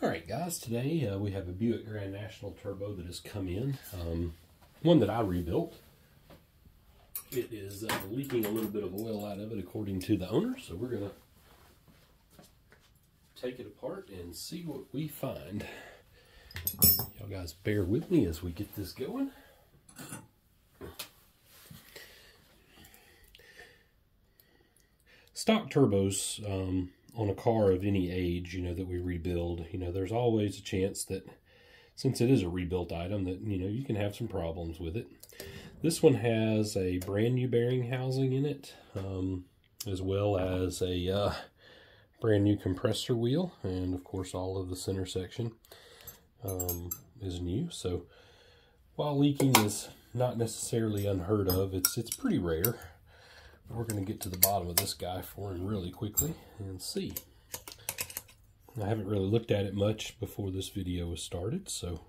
All right, guys, today uh, we have a Buick Grand National Turbo that has come in. Um, one that I rebuilt. It is uh, leaking a little bit of oil out of it according to the owner, so we're going to take it apart and see what we find. Y'all guys bear with me as we get this going. Stock turbos, um, on a car of any age, you know, that we rebuild, you know, there's always a chance that since it is a rebuilt item that, you know, you can have some problems with it. This one has a brand new bearing housing in it, um, as well as a uh, brand new compressor wheel. And of course, all of the center section um, is new. So while leaking is not necessarily unheard of, it's, it's pretty rare. We're going to get to the bottom of this guy for him really quickly and see. I haven't really looked at it much before this video was started, so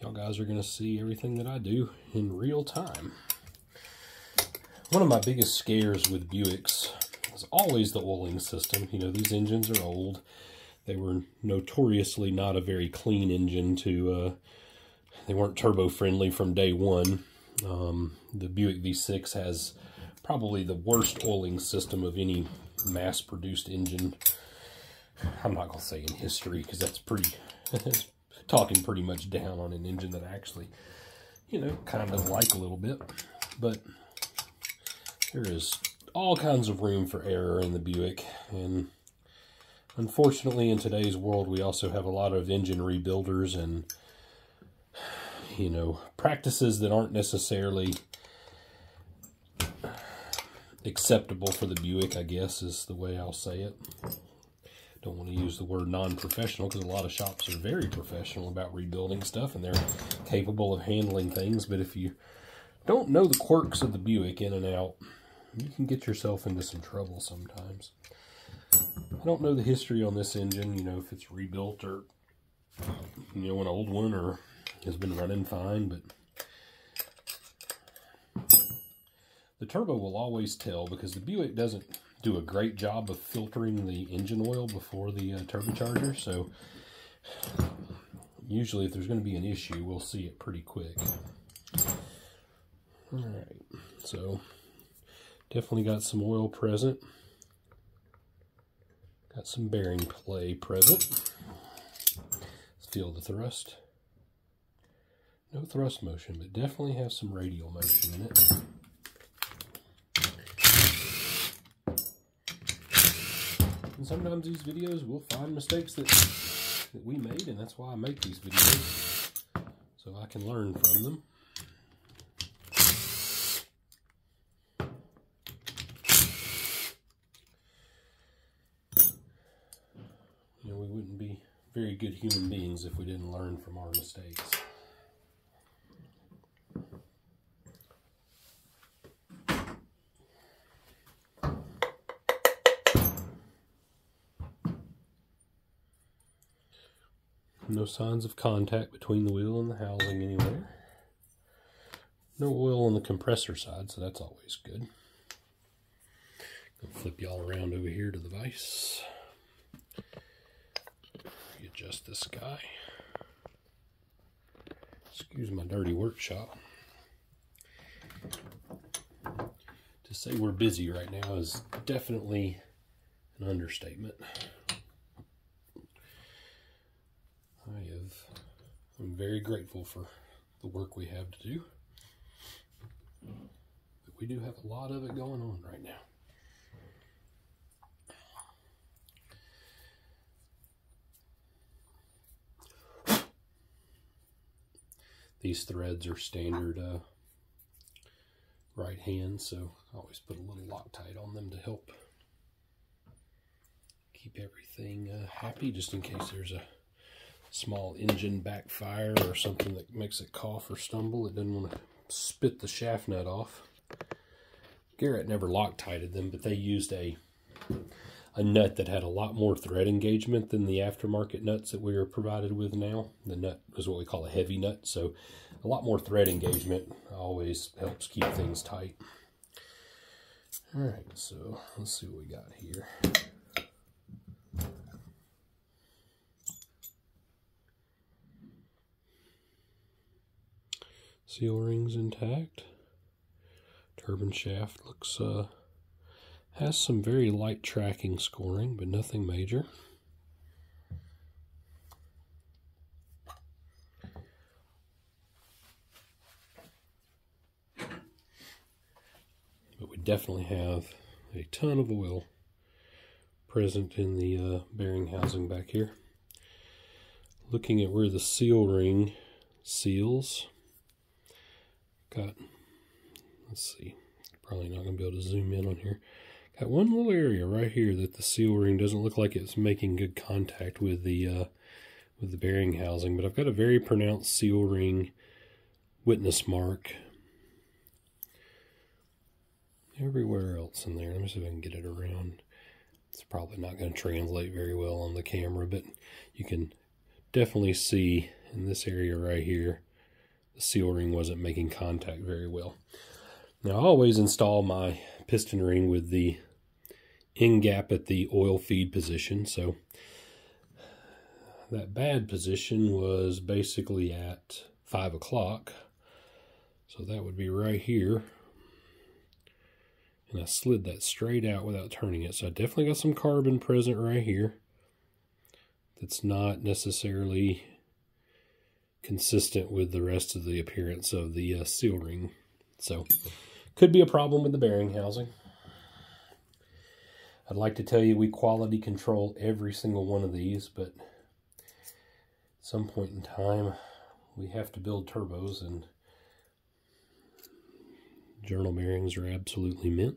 y'all guys are going to see everything that I do in real time. One of my biggest scares with Buicks is always the oiling system. You know, these engines are old. They were notoriously not a very clean engine to, uh, they weren't turbo friendly from day one. Um, the Buick V6 has probably the worst oiling system of any mass-produced engine. I'm not going to say in history because that's pretty, talking pretty much down on an engine that I actually, you know, kind of like a little bit. But there is all kinds of room for error in the Buick. And unfortunately, in today's world, we also have a lot of engine rebuilders and, you know, practices that aren't necessarily acceptable for the Buick, I guess, is the way I'll say it. Don't want to use the word non-professional because a lot of shops are very professional about rebuilding stuff and they're capable of handling things. But if you don't know the quirks of the Buick in and out, you can get yourself into some trouble sometimes. I don't know the history on this engine, you know, if it's rebuilt or, you know, an old one or has been running fine, but The turbo will always tell because the Buick doesn't do a great job of filtering the engine oil before the uh, turbocharger. So usually if there's going to be an issue, we'll see it pretty quick. All right, so definitely got some oil present. Got some bearing play present. Let's feel the thrust. No thrust motion, but definitely have some radial motion in it. And sometimes these videos will find mistakes that, that we made, and that's why I make these videos, so I can learn from them. You know, we wouldn't be very good human beings if we didn't learn from our mistakes. No signs of contact between the wheel and the housing anywhere. No oil on the compressor side, so that's always good. Flip y'all around over here to the vise. Adjust this guy. Excuse my dirty workshop. To say we're busy right now is definitely an understatement. I have, I'm very grateful for the work we have to do. But we do have a lot of it going on right now. These threads are standard uh, right hand, so I always put a little Loctite on them to help keep everything uh, happy, just in case there's a small engine backfire or something that makes it cough or stumble. It doesn't want to spit the shaft nut off. Garrett never Loctited them, but they used a a nut that had a lot more thread engagement than the aftermarket nuts that we are provided with now. The nut is what we call a heavy nut, so a lot more thread engagement always helps keep things tight. All right, so let's see what we got here. Seal rings intact. Turbine shaft looks uh has some very light tracking scoring, but nothing major. But we definitely have a ton of oil present in the uh, bearing housing back here. Looking at where the seal ring seals, got, let's see, probably not going to be able to zoom in on here. Got one little area right here that the seal ring doesn't look like it's making good contact with the uh, with the bearing housing, but I've got a very pronounced seal ring witness mark everywhere else in there. Let me see if I can get it around. It's probably not going to translate very well on the camera, but you can definitely see in this area right here, seal ring wasn't making contact very well. Now I always install my piston ring with the end gap at the oil feed position. So that bad position was basically at 5 o'clock. So that would be right here. And I slid that straight out without turning it. So I definitely got some carbon present right here. That's not necessarily consistent with the rest of the appearance of the uh, seal ring. So could be a problem with the bearing housing. I'd like to tell you we quality control every single one of these, but at some point in time, we have to build turbos, and journal bearings are absolutely mint.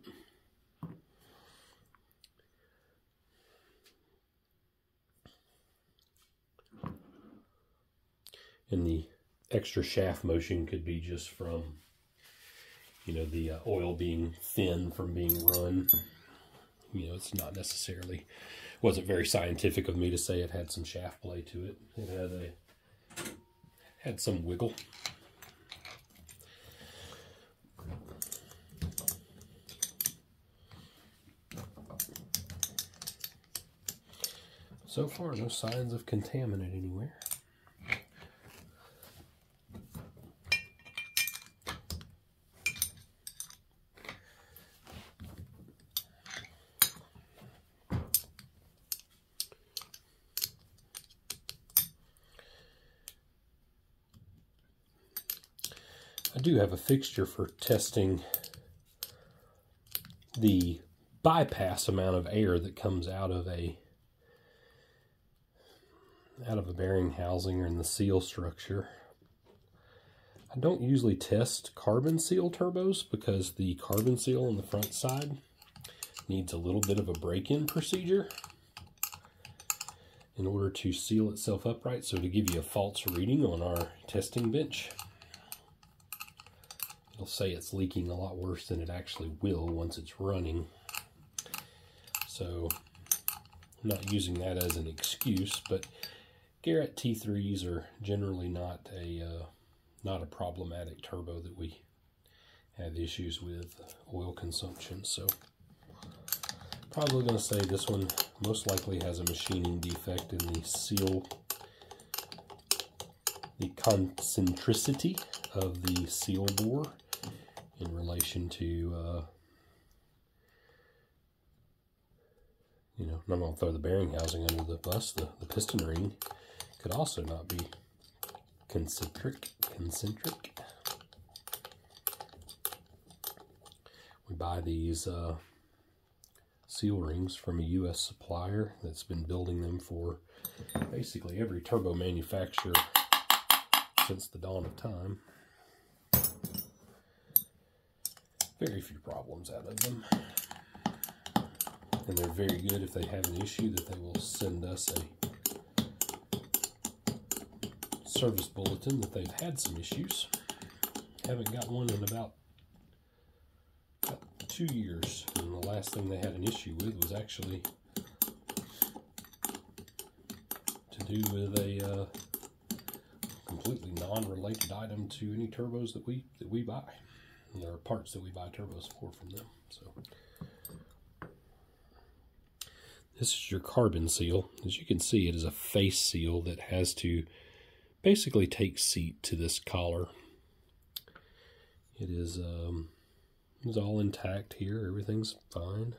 And the extra shaft motion could be just from, you know, the uh, oil being thin from being run you know, it's not necessarily, wasn't very scientific of me to say it had some shaft play to it. It had a, had some wiggle. So far, no signs of contaminant anywhere. I do have a fixture for testing the bypass amount of air that comes out of a out of a bearing housing or in the seal structure. I don't usually test carbon seal turbos because the carbon seal on the front side needs a little bit of a break-in procedure in order to seal itself upright. So to give you a false reading on our testing bench, it'll say it's leaking a lot worse than it actually will once it's running. So I'm not using that as an excuse, but Garrett T3s are generally not a uh, not a problematic turbo that we have issues with oil consumption. So probably going to say this one most likely has a machining defect in the seal, the concentricity of the seal bore in relation to, uh, you know, I'm going to throw the bearing housing under the bus. The, the piston ring could also not be concentric. Concentric. We buy these uh, seal rings from a U.S. supplier that's been building them for basically every turbo manufacturer since the dawn of time. Very few problems out of them. And they're very good if they have an issue that they will send us a service bulletin that they've had some issues. Haven't got one in about, two years. And the last thing they had an issue with was actually to do with a uh, completely non-related item to any turbos that we that we buy. And there are parts that we buy turbos for from them. So this is your carbon seal. As you can see, it is a face seal that has to basically take seat to this collar It is um, it's all intact here. Everything's fine.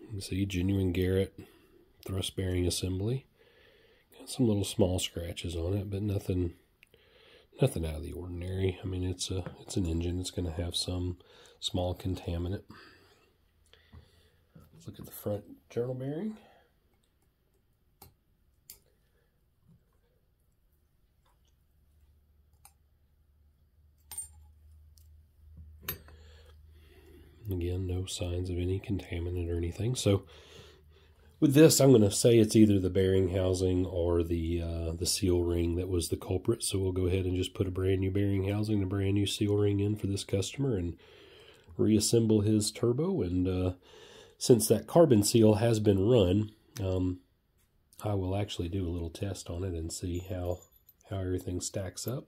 You can see genuine Garrett thrust bearing assembly. Got some little small scratches on it, but nothing nothing out of the ordinary. I mean, it's a it's an engine. It's going to have some small contaminant. Let's look at the front journal bearing. Again, no signs of any contaminant or anything. So with this, I'm going to say it's either the bearing housing or the uh, the seal ring that was the culprit. So we'll go ahead and just put a brand new bearing housing, a brand new seal ring in for this customer and reassemble his turbo. And uh, since that carbon seal has been run, um, I will actually do a little test on it and see how how everything stacks up.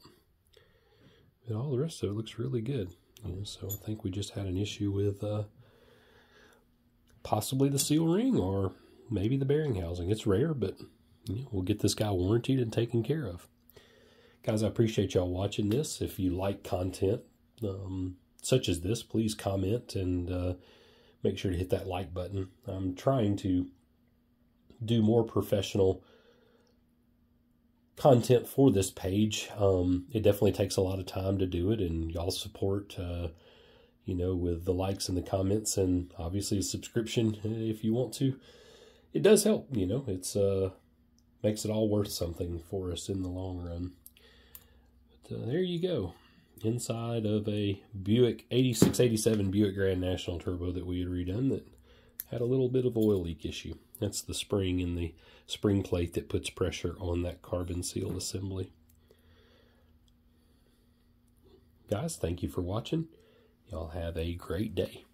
And all the rest of it looks really good. You know, so I think we just had an issue with uh, possibly the seal ring or maybe the bearing housing. It's rare, but you know, we'll get this guy warranted and taken care of. Guys, I appreciate y'all watching this. If you like content um, such as this, please comment and uh, make sure to hit that like button. I'm trying to do more professional content for this page. Um, it definitely takes a lot of time to do it, and y'all support, uh, you know, with the likes and the comments, and obviously a subscription if you want to. It does help, you know. It's uh, makes it all worth something for us in the long run. But uh, there you go, inside of a Buick 8687 Buick Grand National Turbo that we had redone that had a little bit of oil leak issue. That's the spring in the spring plate that puts pressure on that carbon seal assembly. Guys, thank you for watching. Y'all have a great day.